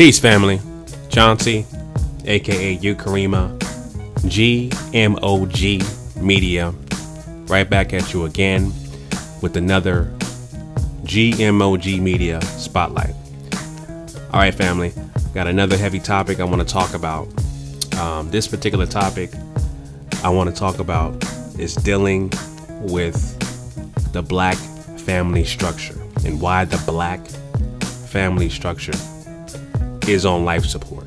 Peace, family. Chauncey, aka Ukarima, GMOG Media, right back at you again with another GMOG Media Spotlight. All right, family, got another heavy topic I want to talk about. Um, this particular topic I want to talk about is dealing with the black family structure and why the black family structure is on life support.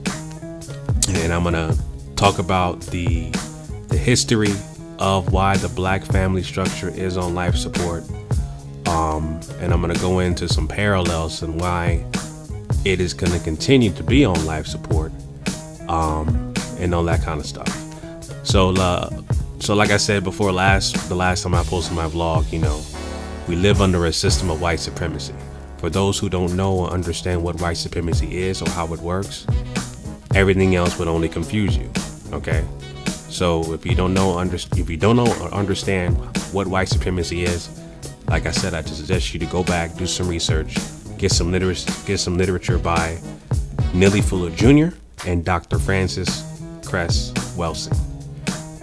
And I'm going to talk about the the history of why the black family structure is on life support. Um, and I'm going to go into some parallels and why it is going to continue to be on life support um, and all that kind of stuff. So, uh, so like I said before, last the last time I posted my vlog, you know, we live under a system of white supremacy. For those who don't know or understand what white supremacy is or how it works, everything else would only confuse you. Okay, so if you don't know, under, if you don't know or understand what white supremacy is, like I said, I just suggest you to go back, do some research, get some literature, get some literature by Neely Fuller Jr. and Dr. Frances Cress Welsing.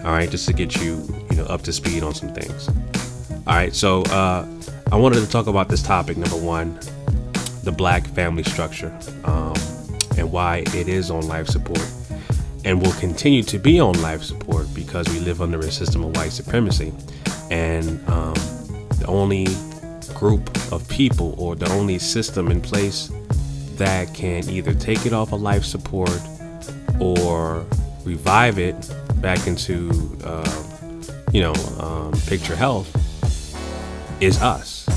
All right, just to get you, you know, up to speed on some things. All right, so uh, I wanted to talk about this topic. Number one, the black family structure um, and why it is on life support and will continue to be on life support because we live under a system of white supremacy. And um, the only group of people or the only system in place that can either take it off of life support or revive it back into, uh, you know, um, picture health is us.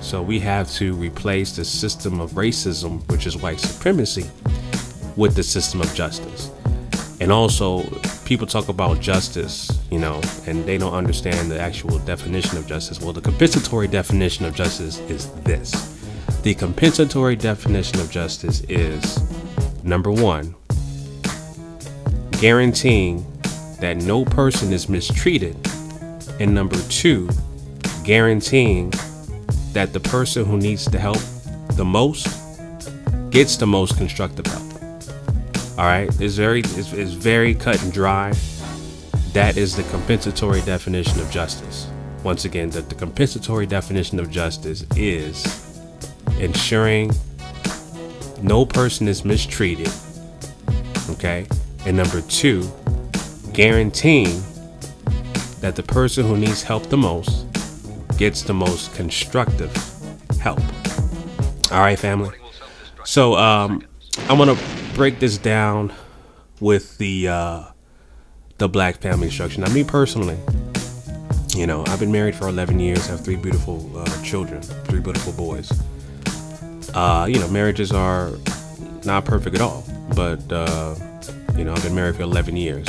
So we have to replace the system of racism, which is white supremacy, with the system of justice. And also, people talk about justice, you know, and they don't understand the actual definition of justice. Well, the compensatory definition of justice is this the compensatory definition of justice is number one, guaranteeing that no person is mistreated, and number two, guaranteeing that the person who needs the help the most gets the most constructive help. All right, it's very it's, it's very cut and dry. That is the compensatory definition of justice. Once again, that the compensatory definition of justice is ensuring no person is mistreated. Okay, and number two, guaranteeing that the person who needs help the most gets the most constructive help. All right, family. So um, I'm gonna break this down with the uh, the black family structure. Now, me personally, you know, I've been married for 11 years. Have three beautiful uh, children, three beautiful boys. Uh, you know, marriages are not perfect at all, but uh, you know, I've been married for 11 years,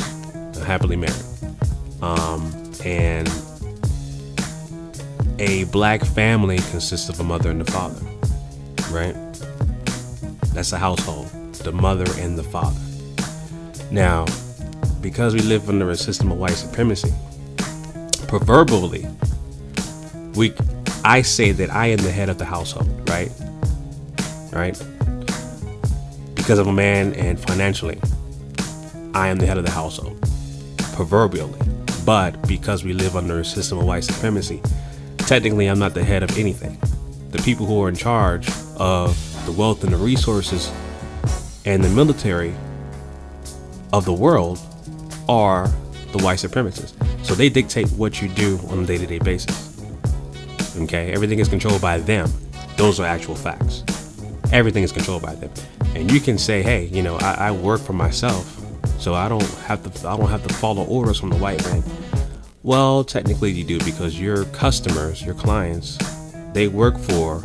happily married, um, and a black family consists of a mother and a father, right? That's a household the mother and the father. Now, because we live under a system of white supremacy, proverbially, we I say that I am the head of the household, right? Right? Because I'm a man and financially, I am the head of the household, proverbially. But because we live under a system of white supremacy, technically I'm not the head of anything. The people who are in charge of the wealth and the resources and the military of the world are the white supremacists. So they dictate what you do on a day to day basis. Okay, everything is controlled by them. Those are actual facts. Everything is controlled by them. And you can say, hey, you know, I, I work for myself, so I don't have to I don't have to follow orders from the white man. Well, technically you do because your customers, your clients, they work for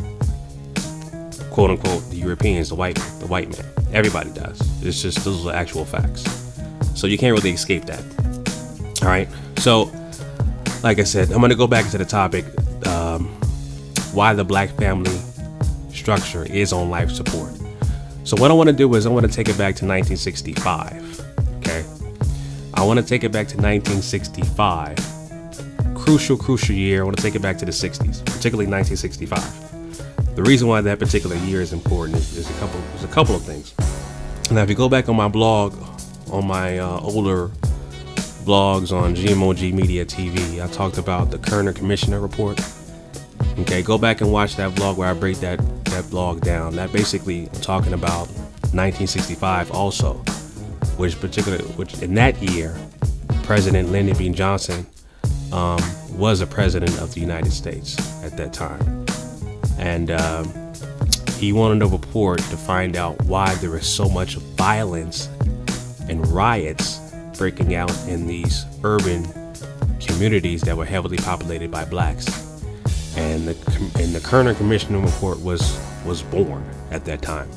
quote unquote the Europeans, the white the white man. Everybody does. It's just those are actual facts. So you can't really escape that. All right. So, like I said, I'm gonna go back to the topic: um, why the black family structure is on life support. So what I want to do is I want to take it back to 1965. Want to take it back to 1965. Crucial, crucial year. I want to take it back to the 60s, particularly 1965. The reason why that particular year is important is, is a couple is a couple of things. Now, if you go back on my blog, on my uh, older blogs on GMOG Media TV, I talked about the Kerner Commissioner report. Okay, go back and watch that vlog where I break that that blog down. That basically I'm talking about 1965 also, which particular which in that year, President Lyndon B. Johnson um, was a president of the United States at that time, and um, he wanted a report to find out why there was so much violence and riots breaking out in these urban communities that were heavily populated by blacks. And the and the Kerner Commission report was was born at that time.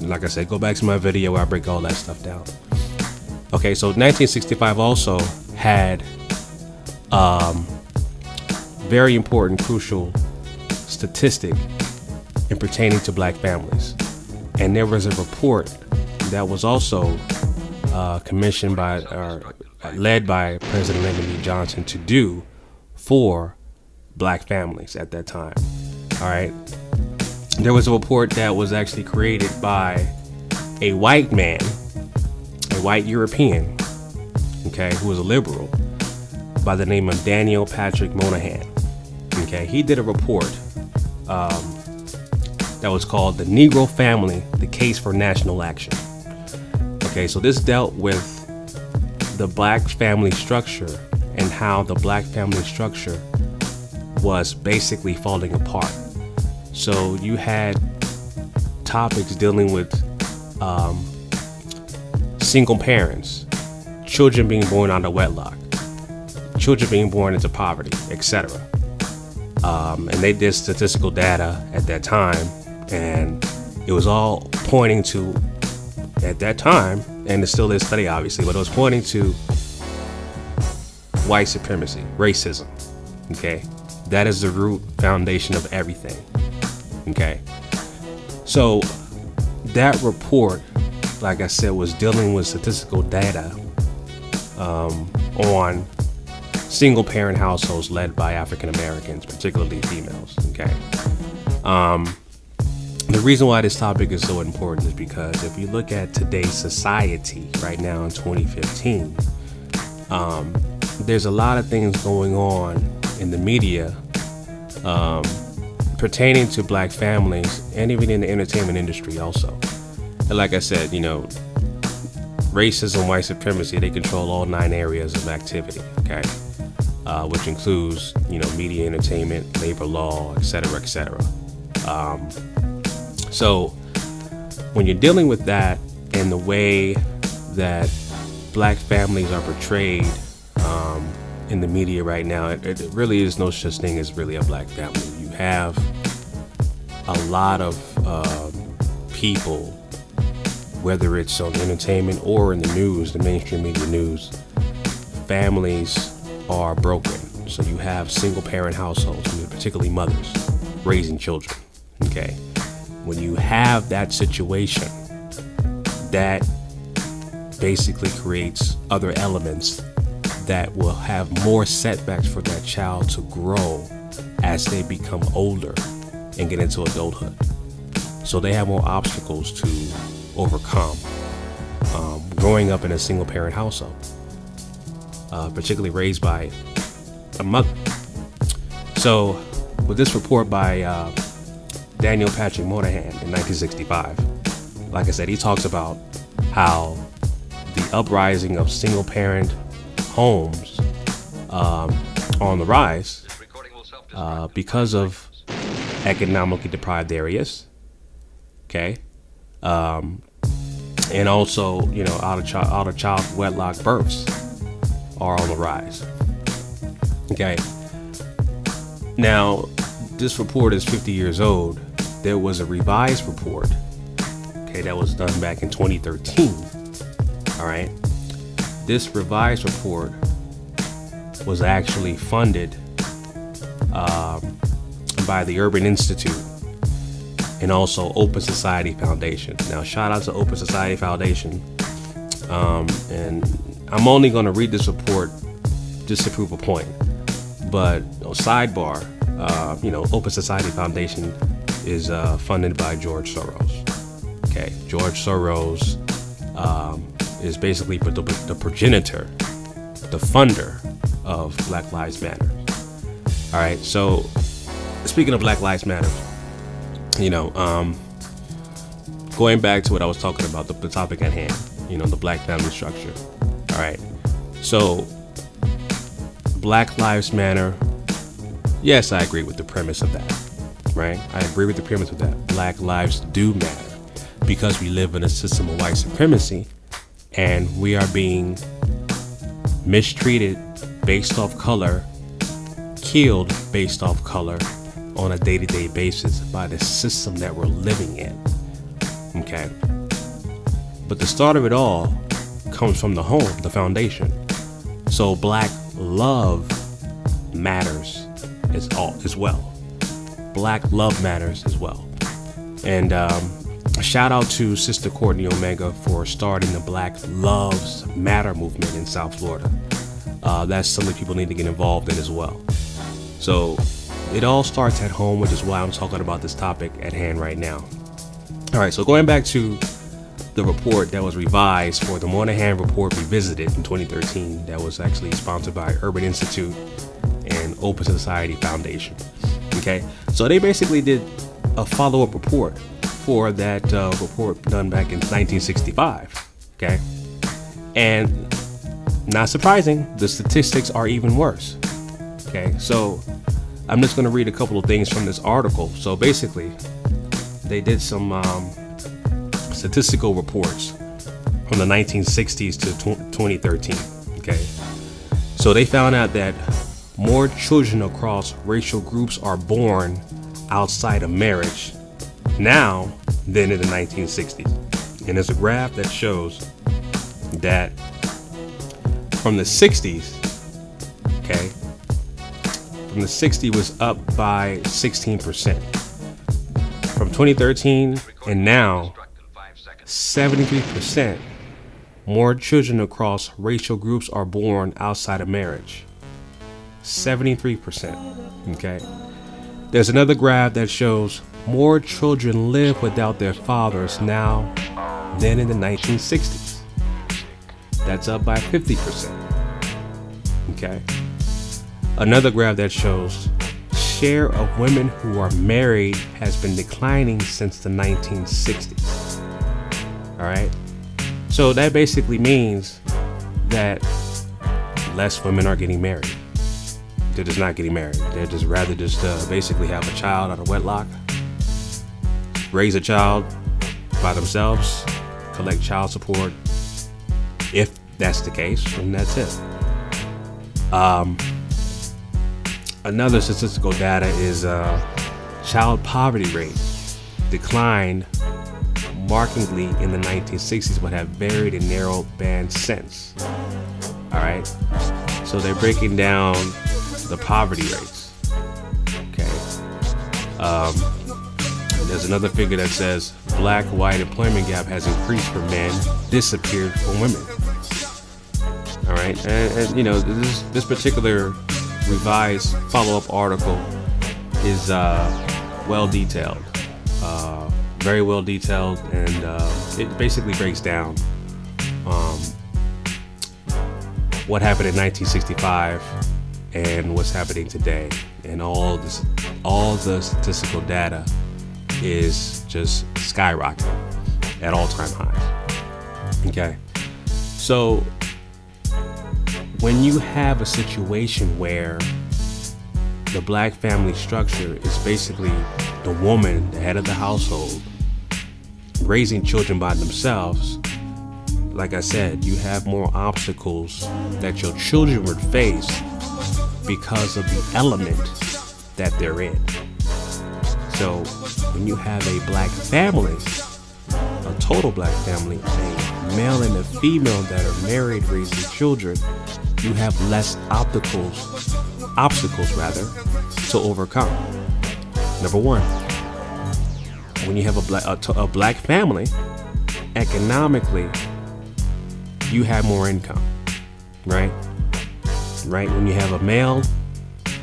Like I said, go back to my video where I break all that stuff down. Okay, so 1965 also had um, very important, crucial statistic in pertaining to black families. And there was a report that was also uh, commissioned by or led by President Lyndon B. Johnson to do for black families at that time. All right. There was a report that was actually created by a white man, white European, okay, who was a liberal by the name of Daniel Patrick Moynihan. Okay, he did a report um, that was called The Negro Family The Case for National Action. Okay, so this dealt with the black family structure and how the black family structure was basically falling apart. So you had topics dealing with um, single parents, children being born out of wedlock, children being born into poverty, etc. Um, and they did statistical data at that time, and it was all pointing to at that time, and it still is study obviously, but it was pointing to white supremacy, racism. Okay, that is the root foundation of everything. Okay, so that report, like I said, was dealing with statistical data um, on single parent households led by African Americans, particularly females. Okay. Um, the reason why this topic is so important is because if you look at today's society right now in 2015, um, there's a lot of things going on in the media um, pertaining to black families and even in the entertainment industry also. And like I said, you know, racism, white supremacy, they control all nine areas of activity, okay? Uh, which includes, you know, media, entertainment, labor law, etc., etc. Um, so when you're dealing with that and the way that black families are portrayed um, in the media right now, it, it, really is no such thing as really a black family. You have a lot of um, people, whether it's on entertainment or in the news, the mainstream media news, families are broken. So you have single parent households, particularly mothers, raising children. Okay when you have that situation, that basically creates other elements that will have more setbacks for that child to grow as they become older and get into adulthood. So they have more obstacles to overcome um, growing up in a single parent household, uh, particularly raised by a mother. So, with this report by uh, Daniel Patrick Moynihan in 1965. Like I said, he talks about how the uprising of single parent homes um, on the rise uh, because of economically deprived areas. Okay. Um, and also, you know, out of, child, out of child wedlock births are on the rise. Okay. Now, this report is 50 years old, there was a revised report, okay, that was done back in 2013. All right. This revised report was actually funded um, by the Urban Institute and also Open Society Foundation. Now, shout out to Open Society Foundation. Um, and I'm only going to read this report just to prove a point. But you know, sidebar, uh, you know, Open Society Foundation is uh, funded by George Soros. Okay, George Soros um, is basically the, the progenitor, the funder of Black Lives Matter. All right, so speaking of Black Lives Matter, you know, um, going back to what I was talking about, the, the topic at hand, you know, the black family structure. All right, so Black Lives Matter. Yes, I agree with the premise of that, right? I agree with the premise of that. Black lives do matter because we live in a system of white supremacy and we are being mistreated based off color, killed based off color on a day to day basis by the system that we're living in. Okay. But the start of it all comes from the home, the foundation. So black love matters as all as well. Black love matters as well. And um, shout out to Sister Courtney Omega for starting the Black Loves Matter movement in South Florida. Uh, that's something people need to get involved in as well. So it all starts at home, which is why I'm talking about this topic at hand right now. All right, so going back to the report that was revised for the Moynihan Report Revisited in 2013, that was actually sponsored by Urban Institute and Open Society Foundation. Okay, so they basically did a follow up report for that uh, report done back in 1965. Okay, and not surprising, the statistics are even worse. Okay, so I'm just going to read a couple of things from this article. So basically, they did some um, statistical reports from the 1960s to 2013. Okay, so they found out that more children across racial groups are born outside of marriage now than in the 1960s. And there's a graph that shows that from the 60s, okay, from the 60 was up by 16%. From 2013 and now, 73% more children across racial groups are born outside of marriage. 73%. Okay. There's another graph that shows more children live without their fathers now than in the 1960s. That's up by 50%. Okay. Another graph that shows share of women who are married has been declining since the 1960s. All right. So that basically means that less women are getting married. They're just not getting married. They're just rather just uh, basically have a child out of wedlock, raise a child by themselves, collect child support, if that's the case, and that's it. Um, another statistical data is uh, child poverty rate declined markedly in the 1960s, but have varied in narrow band since. All right, so they're breaking down the poverty rates. Okay. Um, there's another figure that says black-white employment gap has increased for men, disappeared for women. All right, and, and you know this this particular revised follow-up article is uh, well detailed, uh, very well detailed, and uh, it basically breaks down um, what happened in 1965 and what's happening today, and all this, all the statistical data is just skyrocketing at all-time highs. Okay, so when you have a situation where the black family structure is basically the woman, the head of the household, raising children by themselves, like I said, you have more obstacles that your children would face because of the element that they're in. So when you have a black family, a total black family, a male and a female that are married raising children, you have less obstacles, obstacles rather, to overcome. Number one, when you have a black, a, a black family, economically, you have more income, right? Right? When you have a male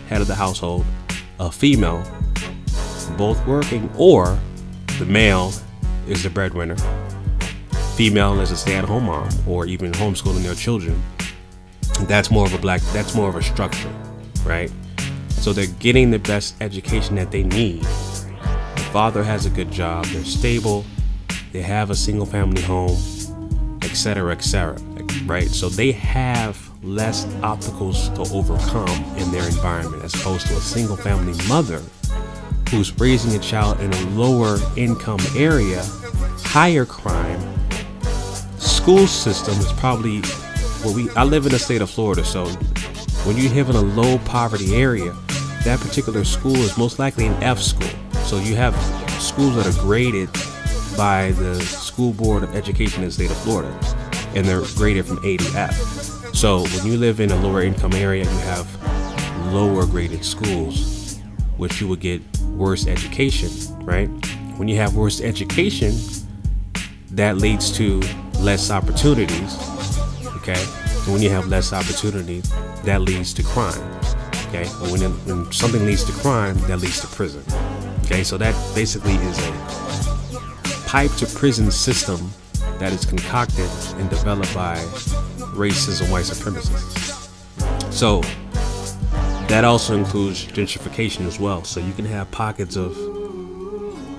head of the household, a female, both working, or the male is the breadwinner, female is a stay-at-home mom or even homeschooling their children. That's more of a black. That's more of a structure, right? So they're getting the best education that they need. The father has a good job. They're stable. They have a single-family home, etc., etc. Right? So they have less obstacles to overcome in their environment as opposed to a single-family mother who's raising a child in a lower income area, higher crime, school system is probably well we I live in the state of Florida, so when you live in a low poverty area, that particular school is most likely an F school. So you have schools that are graded by the School Board of Education in the state of Florida, and they're graded from A to F. So when you live in a lower income area, you have lower graded schools, which you would get worse education, right? When you have worse education, that leads to less opportunities. Okay, and when you have less opportunities, that leads to crime. Okay, and when, when something leads to crime, that leads to prison. Okay, so that basically is a pipe to prison system that is concocted and developed by racists and white supremacists. So that also includes gentrification as well. So you can have pockets of,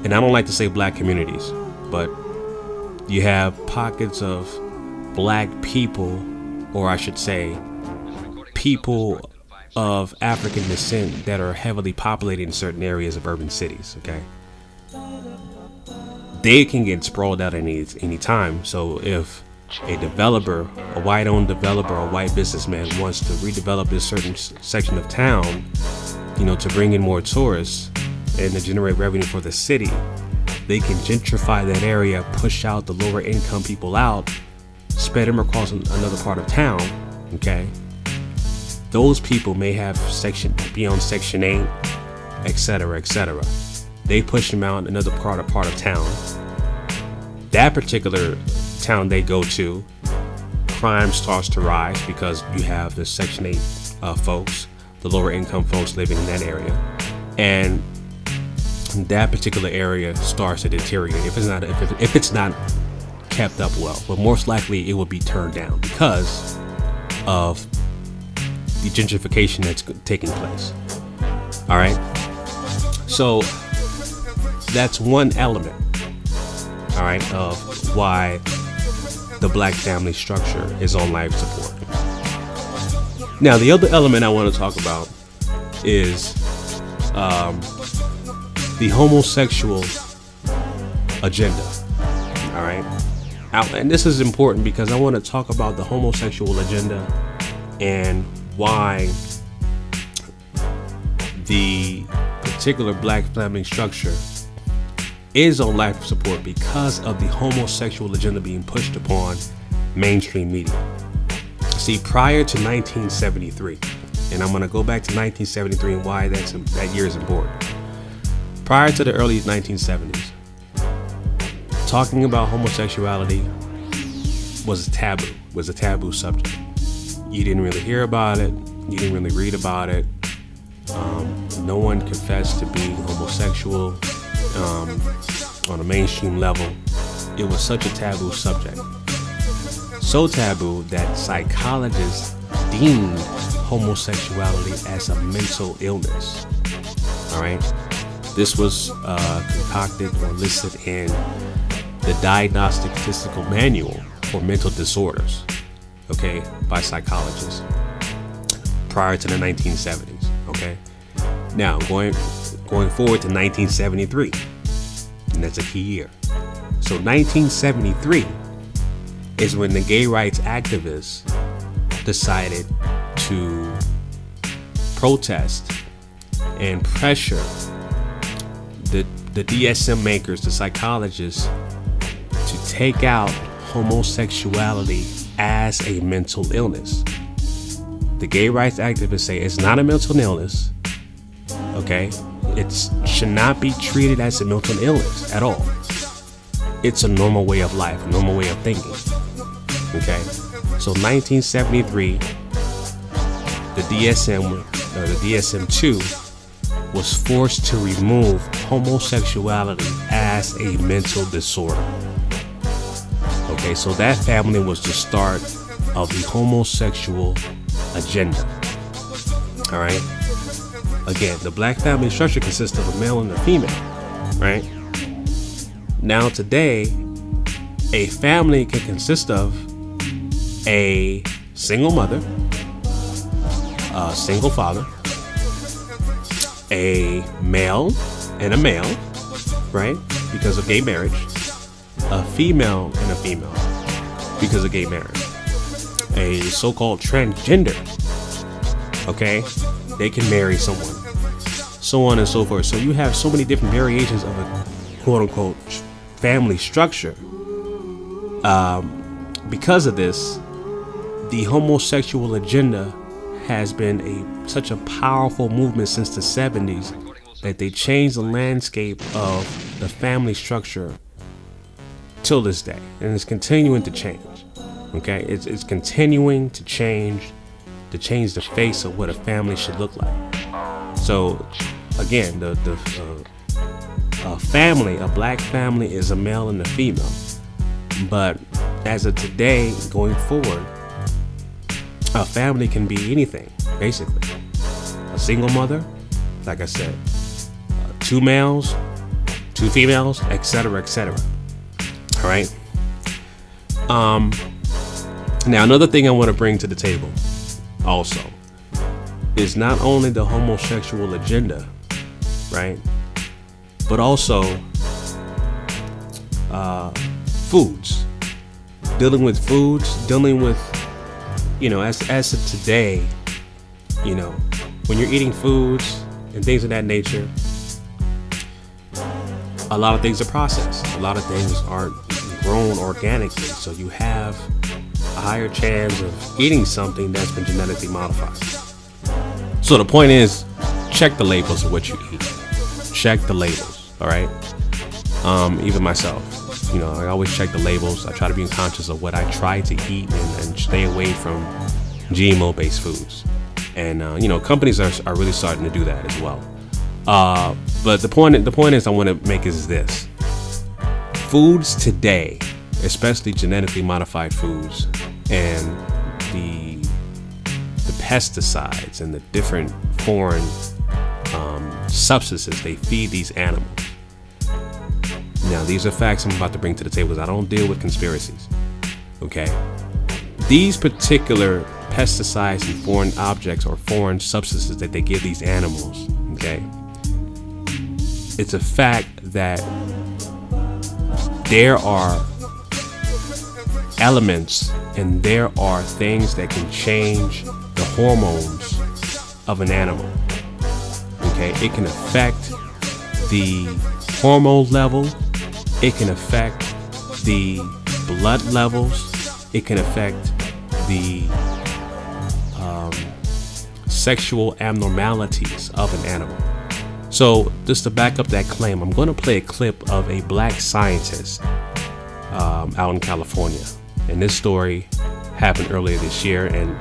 and I don't like to say black communities, but you have pockets of black people, or I should say, people of African descent that are heavily populated in certain areas of urban cities. Okay, they can get sprawled out any any time. So if a developer, a white-owned developer, a white businessman wants to redevelop this certain section of town, you know, to bring in more tourists and to generate revenue for the city, they can gentrify that area, push out the lower income people out, spread them across another part of town. Okay, those people may have section be on section eight, etc., etc. They push them out another part of part of town. That particular town they go to, crime starts to rise because you have the section eight uh, folks, the lower income folks living in that area, and that particular area starts to deteriorate if it's not if, if it's not kept up well. But most likely it will be turned down because of the gentrification that's taking place. All right, so that's one element. All right, of why the black family structure is on life support. Now, the other element I want to talk about is um, the homosexual agenda. All right. And this is important because I want to talk about the homosexual agenda and why the particular black family structure is on life support because of the homosexual agenda being pushed upon mainstream media. See, prior to 1973, and I'm going to go back to 1973 and why that's, that year is important prior to the early 1970s, talking about homosexuality was a taboo, was a taboo subject. You didn't really hear about it, you didn't really read about it. Um, no one confessed to being homosexual um, on a mainstream level. It was such a taboo subject. So taboo that psychologists deemed homosexuality as a mental illness. All right. This was uh, concocted or listed in the Diagnostic Statistical Manual for Mental Disorders, okay, by psychologists prior to the 1970s, okay? Now, going going forward to 1973, and that's a key year. So 1973 is when the gay rights activists decided to protest and pressure the, the DSM makers, the psychologists, take out homosexuality as a mental illness. The gay rights activists say it's not a mental illness. Okay? It should not be treated as a mental illness at all. It's a normal way of life, a normal way of thinking. Okay? So 1973, the DSM, or uh, the DSM 2 was forced to remove homosexuality as a mental disorder. Okay, so that family was the start of the homosexual agenda. All right. Again, the black family structure consists of a male and a female, right? Now, today, a family can consist of a single mother, a single father, a male and a male, right? Because of gay marriage, a female and a female because of gay marriage, a so called transgender, okay? They can marry someone, so on and so forth. So you have so many different variations of a quote unquote family structure. Um, because of this, the homosexual agenda has been a such a powerful movement since the 70s that they changed the landscape of the family structure till this day and it's continuing to change okay? It's, it's continuing to change to change the face of what a family should look like. So again the, the uh, a family a black family is a male and a female. But as of today going forward a family can be anything basically. A single mother like i said uh, two males two females etc etc all right? Um now another thing i want to bring to the table also is not only the homosexual agenda right? But also uh, foods. Dealing with foods dealing with you know as as of today you know when you're eating foods and things of that nature a lot of things are processed. A lot of things aren't grown organically. So you have a higher chance of eating something that's been genetically modified. So the point is check the labels of what you eat. Check the labels all right? Um, even myself you know i always check the labels. I try to be conscious of what i try to eat and, and stay away from gmo based foods. And uh, you know companies are, are really starting to do that as well. Uh, but the point the point is I want to make is this: foods today, especially genetically modified foods, and the the pesticides and the different foreign um, substances they feed these animals. Now, these are facts I'm about to bring to the table because I don't deal with conspiracies. Okay, these particular pesticides and foreign objects or foreign substances that they give these animals. Okay it's a fact that there are elements and there are things that can change the hormones of an animal. Okay, it can affect the hormone level, it can affect the blood levels, it can affect the um, sexual abnormalities of an animal. So, just to back up that claim, I'm going to play a clip of a black scientist um, out in California. And this story happened earlier this year. And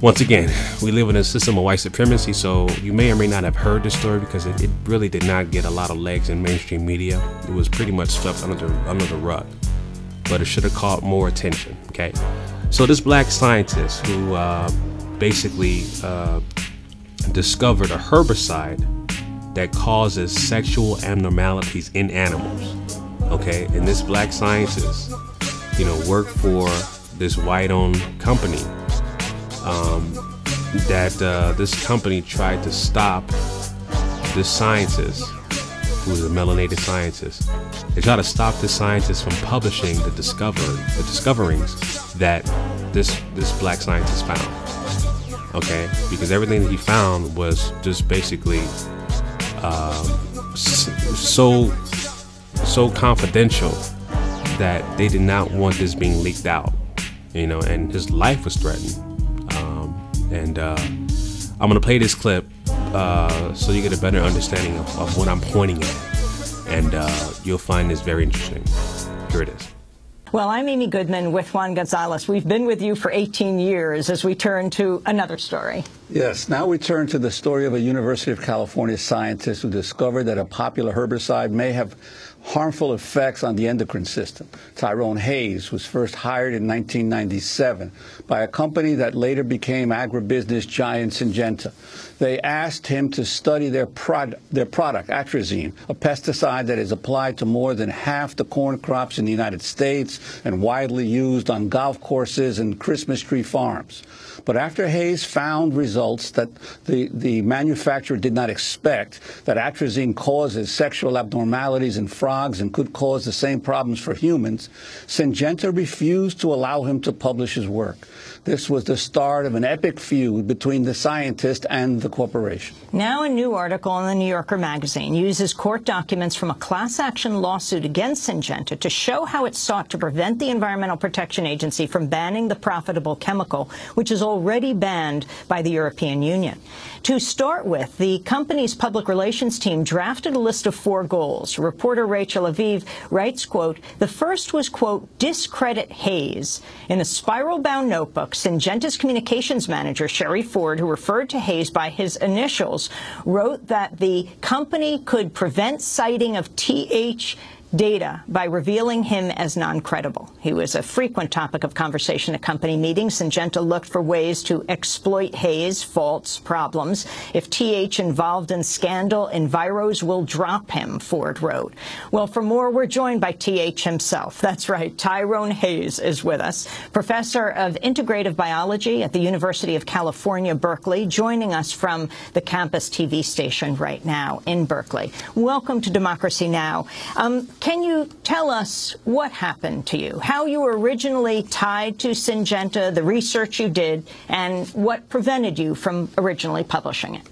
once again, we live in a system of white supremacy, so you may or may not have heard this story because it, it really did not get a lot of legs in mainstream media. It was pretty much swept under the, under the rug, but it should have caught more attention. Okay, so this black scientist who uh, basically uh, discovered a herbicide that causes sexual abnormalities in animals. Okay, and this black scientist, you know, worked for this white-owned company. Um, that uh, this company tried to stop this scientist, who's a melanated scientist. They tried to stop this scientist from publishing the discover the discoverings that this this black scientist found. Okay, because everything that he found was just basically um, so so confidential that they did not want this being leaked out, you know, and his life was threatened. Um, and uh, I'm gonna play this clip uh, so you get a better understanding of, of what I'm pointing at, and uh, you'll find this very interesting. Here it is. Well, I'm Amy Goodman with Juan Gonzalez. We've been with you for 18 years as we turn to another story. Yes, now we turn to the story of a University of California scientist who discovered that a popular herbicide may have harmful effects on the endocrine system. Tyrone Hayes was first hired in 1997 by a company that later became agribusiness giant Syngenta. They asked him to study their, prod their product, atrazine, a pesticide that is applied to more than half the corn crops in the United States and widely used on golf courses and Christmas tree farms. But after Hayes found results that the, the manufacturer did not expect, that atrazine causes sexual abnormalities in frogs and could cause the same problems for humans, Syngenta refused to allow him to publish his work. This was the start of an epic feud between the scientist and the corporation. Now, a new article in the New Yorker magazine uses court documents from a class action lawsuit against Syngenta to show how it sought to prevent the Environmental Protection Agency from banning the profitable chemical, which is already banned by the European Union. To start with, the company's public relations team drafted a list of four goals. Reporter Rachel Aviv writes, quote, the first was, quote, discredit Hayes. In a spiral-bound notebook, Syngenta's communications manager, Sherry Ford, who referred to Hayes by his initials, wrote that the company could prevent citing of TH data by revealing him as non-credible. He was a frequent topic of conversation at company meetings. Syngenta looked for ways to exploit Hayes' faults, problems. If TH involved in scandal, Enviros will drop him, Ford wrote. Well, for more, we're joined by TH himself. That's right, Tyrone Hayes is with us, professor of integrative biology at the University of California, Berkeley, joining us from the campus TV station right now in Berkeley. Welcome to Democracy Now! Um, can you tell us what happened to you, how you were originally tied to Syngenta, the research you did, and what prevented you from originally publishing it?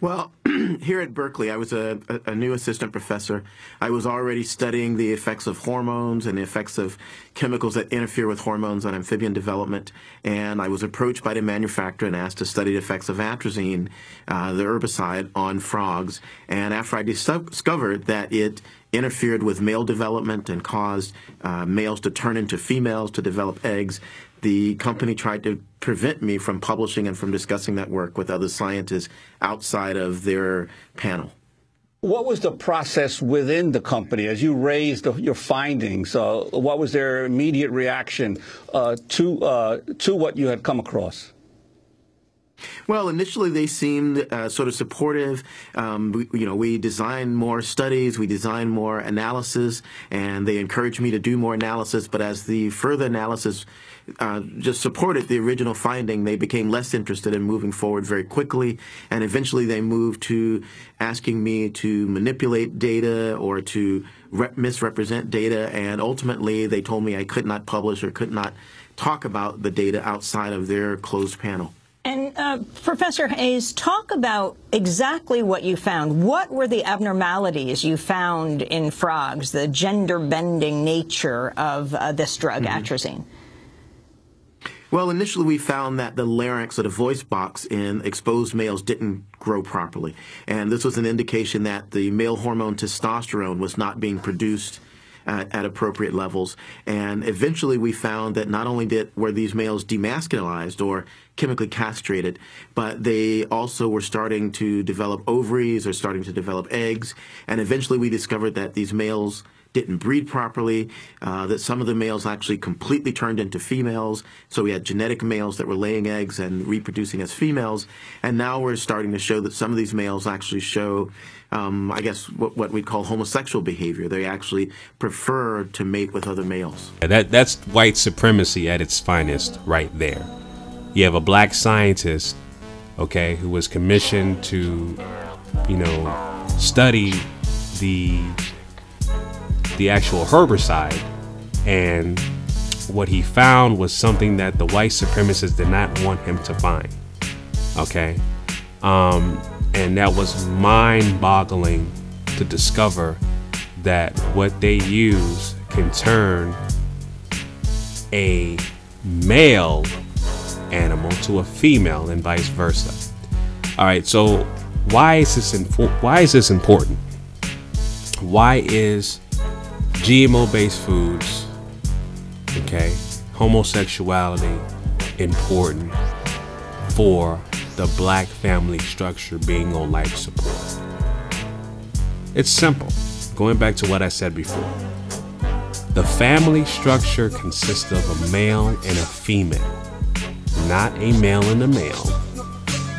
Well, here at Berkeley, I was a, a, new assistant professor. I was already studying the effects of hormones and the effects of chemicals that interfere with hormones on amphibian development. And I was approached by the manufacturer and asked to study the effects of atrazine, uh, the herbicide, on frogs. And after I discovered that it interfered with male development and caused uh, males to turn into females to develop eggs, the company tried to prevent me from publishing and from discussing that work with other scientists outside of their panel. What was the process within the company as you raised your findings? Uh, what was their immediate reaction uh, to uh, to what you had come across? Well, initially they seemed uh, sort of supportive. Um, we, you know, we designed more studies, we designed more analysis, and they encouraged me to do more analysis. But as the further analysis uh, just supported the original finding, they became less interested in moving forward very quickly, and eventually they moved to asking me to manipulate data or to misrepresent data, and ultimately they told me I could not publish or could not talk about the data outside of their closed panel. Uh, Professor Hayes, talk about exactly what you found. What were the abnormalities you found in frogs, the gender-bending nature of uh, this drug, mm -hmm. atrazine? Well, initially we found that the larynx or the voice box in exposed males didn't grow properly. And this was an indication that the male hormone testosterone was not being produced at, at, appropriate levels. And eventually we found that not only did were these males demasculinized or chemically castrated, but they also were starting to develop ovaries or starting to develop eggs. And eventually we discovered that these males didn't breed properly, uh, that some of the males actually completely turned into females. So we had genetic males that were laying eggs and reproducing as females. And now we're starting to show that some of these males actually show, um, I guess, what, what we call homosexual behavior. They actually prefer to mate with other males. That, that's white supremacy at its finest, right there. You have a black scientist, okay, who was commissioned to, you know, study the the actual herbicide, and what he found was something that the white supremacists did not want him to find. Okay, um, and that was mind-boggling to discover that what they use can turn a male animal to a female and vice versa. All right, so why is this why is this important? Why is GMO based foods, okay, homosexuality important for the black family structure being on life support. It's simple, going back to what I said before, the family structure consists of a male and a female, not a male and a male,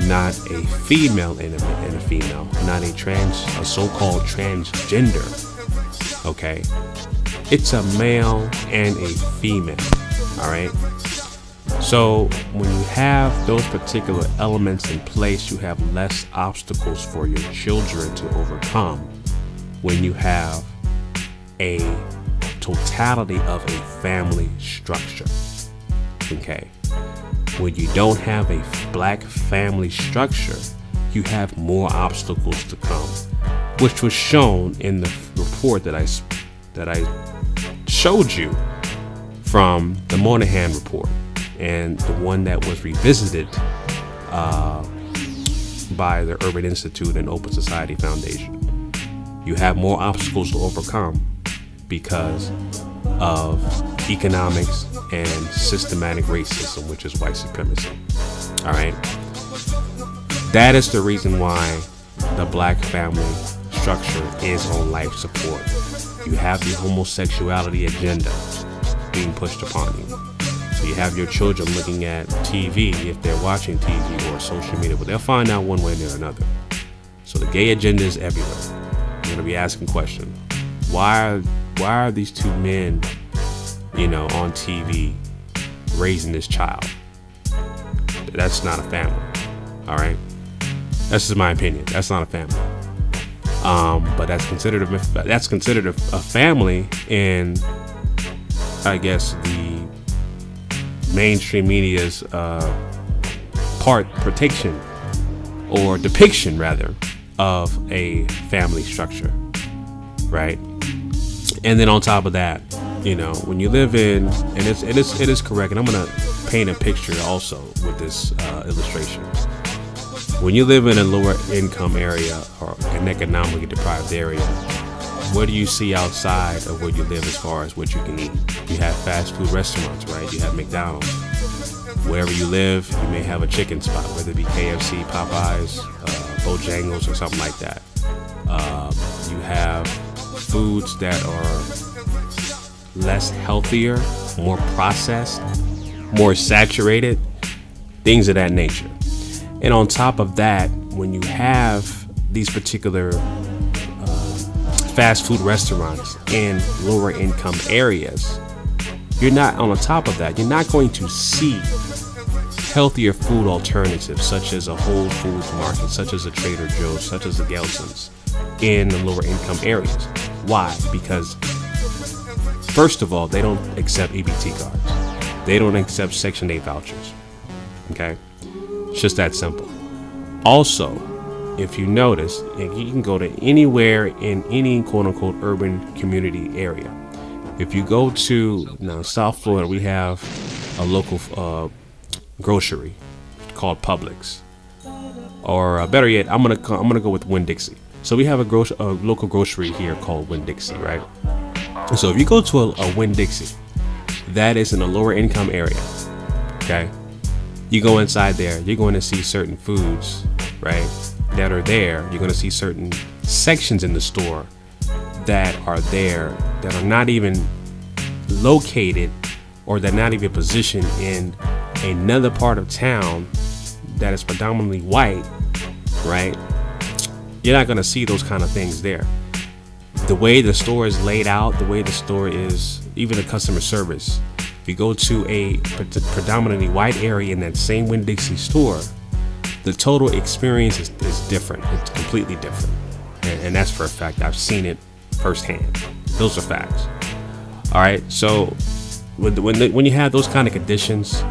not a female and a, and a female, not a trans, a so-called transgender. Okay, it's a male and a female. All right. So when you have those particular elements in place, you have less obstacles for your children to overcome when you have a totality of a family structure. Okay. When you don't have a black family structure, you have more obstacles to come, which was shown in the report that I that I showed you from the Moynihan report and the one that was revisited uh, by the Urban Institute and Open Society Foundation. You have more obstacles to overcome because of economics and systematic racism, which is white supremacy. All right. That is the reason why the black family structure is on life support. You have the homosexuality agenda being pushed upon you. So you have your children looking at TV if they're watching TV or social media, but they'll find out one way or another. So the gay agenda is everywhere. You're gonna be asking questions. Why are why are these two men, you know, on TV raising this child? That's not a family. All right. That's just my opinion. That's not a family. Um, but that's considered a that's considered a, a family in, I guess, the mainstream media's uh, part protection or depiction rather of a family structure, right? And then on top of that, you know, when you live in, and it's it is it is correct, and I'm gonna paint a picture also with this uh, illustration. When you live in a lower income area or an economically deprived area, what do you see outside of where you live as far as what you can eat? You have fast food restaurants, right? You have McDonald's. Wherever you live, you may have a chicken spot, whether it be KFC, Popeyes, uh, Bojangles, or something like that. Um, you have foods that are less healthier, more processed, more saturated, things of that nature. And on top of that, when you have these particular fast food restaurants in lower income areas, you're not on the top of that, you're not going to see healthier food alternatives such as a Whole Foods market, such as a Trader Joe's, such as a Gelson's in the lower income areas. Why? Because first of all, they don't accept EBT cards. They don't accept Section 8 vouchers. Okay? It's just that simple. Also, if you notice, you can go to anywhere in any quote unquote urban community area. If you go to South Florida, we have a local uh, grocery called Publix, or uh, better yet, I'm gonna I'm gonna go with Winn Dixie. So we have a, gro- a local grocery here called Winn Dixie, right? So if you go to a, a Winn Dixie, that is in a lower income area. Okay, you go inside there, you're going to see certain foods, right, that are there. You're going to see certain sections in the store that are there that are not even located or that not even positioned in another part of town that is predominantly white, right? You're not going to see those kind of things there. The way the store is laid out, the way the store is, even the customer service. If you go to a predominantly white area in that same Winn Dixie store, the total experience is, is different. It's completely different. And, and that's for a fact. I've seen it firsthand. Those are facts. All right. So when, when, when you have those kind of conditions,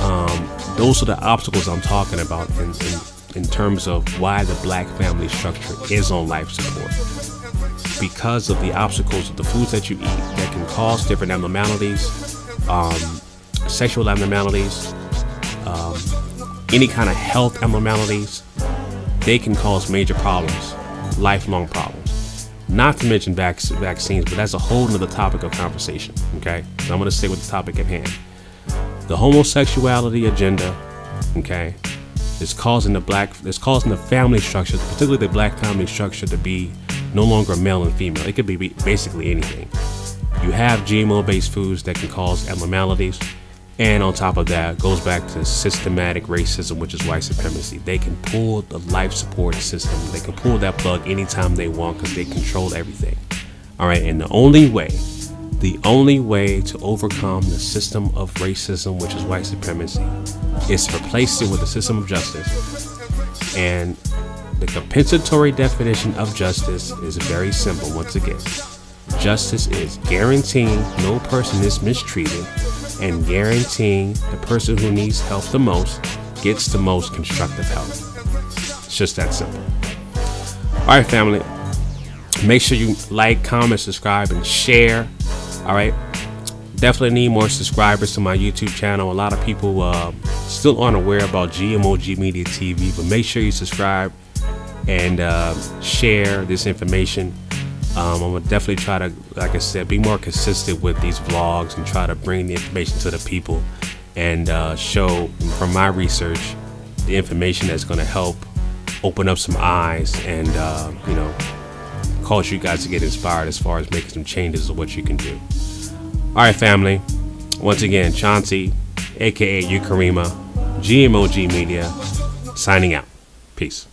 um, those are the obstacles I'm talking about in, in, in terms of why the black family structure is on life support. Because of the obstacles of the foods that you eat that can cause different abnormalities, um, sexual abnormalities, um, any kind of health abnormalities, they can cause major problems, lifelong problems. Not to mention vac- vaccines, but that's a whole nother topic of conversation. Okay, so I'm going to stay with the topic at hand. The homosexuality agenda, okay, is causing the black, is causing the family structure, particularly the black family structure, to be no longer male and female. It could be basically anything. You have GMO based foods that can cause abnormalities. And on top of that, goes back to systematic racism, which is white supremacy. They can pull the life support system. They can pull that plug anytime they want because they control everything. All right, and the only way, the only way to overcome the system of racism, which is white supremacy, is to replace it with a system of justice. And the compensatory definition of justice is very simple once again. Justice is guaranteeing no person is mistreated and guaranteeing the person who needs help the most gets the most constructive help. It's just that simple. All right, family. Make sure you like, comment, subscribe, and share. All right. Definitely need more subscribers to my YouTube channel. A lot of people uh, still aren't aware about GMOG Media TV, but make sure you subscribe and uh, share this information. Um, I'm gonna definitely try to, like I said, be more consistent with these vlogs and try to bring the information to the people and uh, show from my research the information that's gonna help open up some eyes and uh, you know cause you guys to get inspired as far as making some changes of what you can do. All right, family. Once again, Chauncey, aka Ukarima, GMOG Media, signing out. Peace.